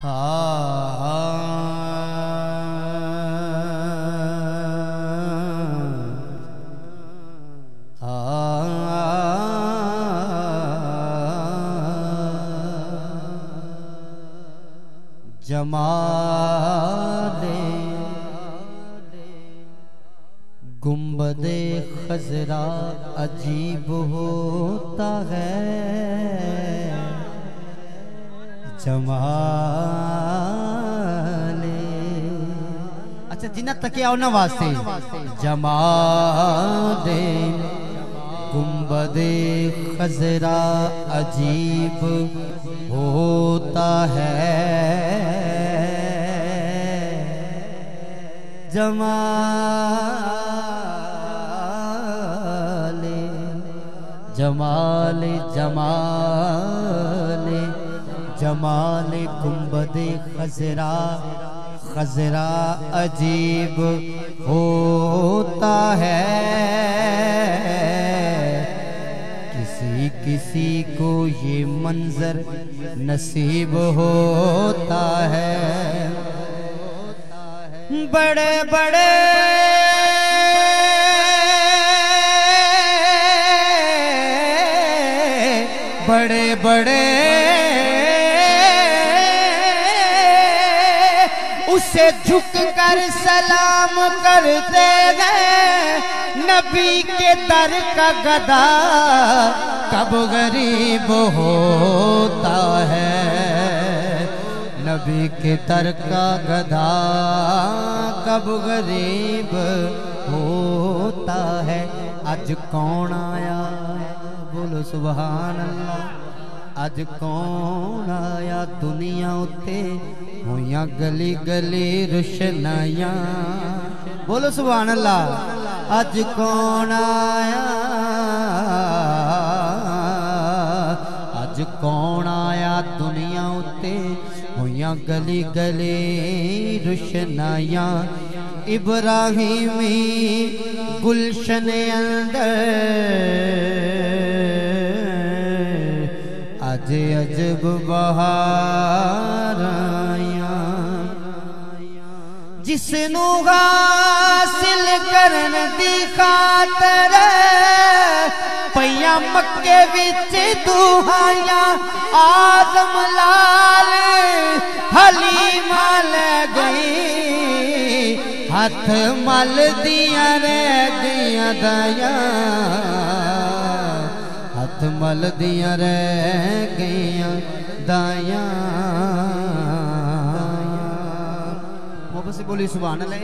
جمال گنبد خزرا عجیب ہوتا ہے۔ جمال اچھا جنہ تکے آؤ نا واسطے۔ جمال گنبد خزرا عجیب ہوتا ہے۔ جمال جمال جمال جمال گنبد خزرا خزرا عجیب ہوتا ہے۔ کسی کسی کو یہ منظر نصیب ہوتا ہے۔ بڑے بڑے۔ بڑے بڑے۔ اسے جھک کر سلام کرتے ہیں۔ نبی کے در کا گدا کب غریب ہوتا ہے۔ نبی کے تر کا گدھا کب غریب ہوتا ہے۔ اج کون آیا بولو سبحان اللہ۔ اج کون آیا دنیا اتے ہویاں گلی گلی روشنائیاں بولو سبحان اللہ اج کون آیا اج کون آیا دنیا اتے ہویاں گلی گلی روشنائیاں ابراہیمی گلشن اندر عجب بہار آیاں جس نو حاصل کرن دی خاطر پیاں مکے وچ دوہائیاں آدم لال حلیمہ لے گئی ہاتھ مل دیاں رہ گیاں دایاں ہاتھ مل دیاں رہ گیاں دایاں محبت سے بولی سبحان اللہ۔